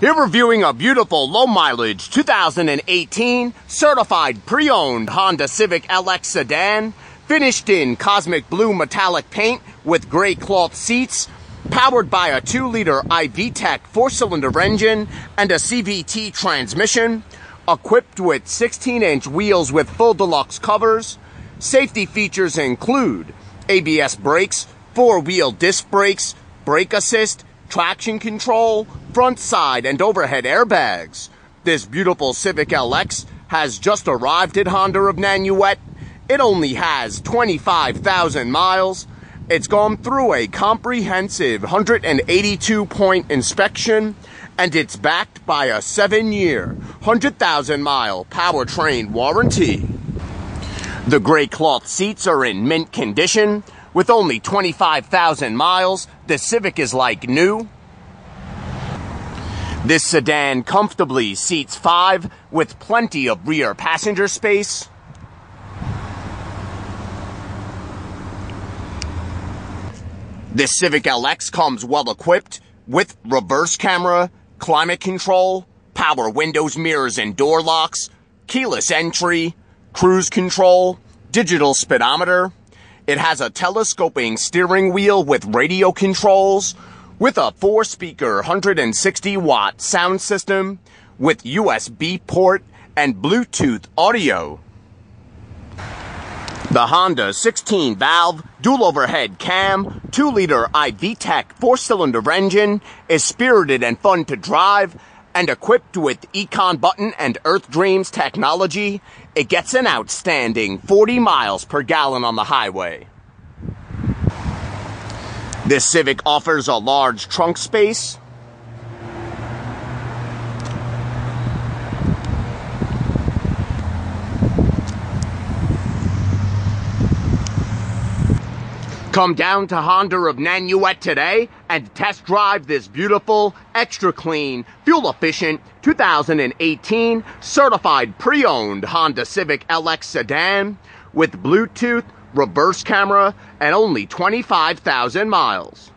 Here reviewing a beautiful low mileage 2018 certified pre-owned Honda Civic LX sedan finished in cosmic blue metallic paint with gray cloth seats powered by a 2 liter iVTEC 4 cylinder engine and a CVT transmission equipped with 16 inch wheels with full deluxe covers. Safety features include ABS brakes 4 wheel disc brakes brake assist traction control, front side and overhead airbags. This beautiful Civic LX has just arrived at Honda of Nanuet. It only has 25,000 miles. It's gone through a comprehensive 182 point inspection and it's backed by a 7 year, 100,000 mile powertrain warranty. The gray cloth seats are in mint condition. With only 25,000 miles, the Civic is like new. This sedan comfortably seats five with plenty of rear passenger space. This Civic LX comes well equipped with reverse camera, climate control, power windows, mirrors, and door locks, keyless entry, cruise control, digital speedometer, it has a telescoping steering wheel with radio controls, with a four speaker 160 watt sound system, with USB port and Bluetooth audio. The Honda 16 valve, dual overhead cam, 2 liter iVTEC 4 cylinder engine is spirited and fun to drive and equipped with Econ button and Earth Dreams technology, it gets an outstanding 40 miles per gallon on the highway. This Civic offers a large trunk space, Come down to Honda of Nanuet today and test drive this beautiful, extra clean, fuel efficient 2018 certified pre-owned Honda Civic LX sedan with Bluetooth, reverse camera, and only 25,000 miles.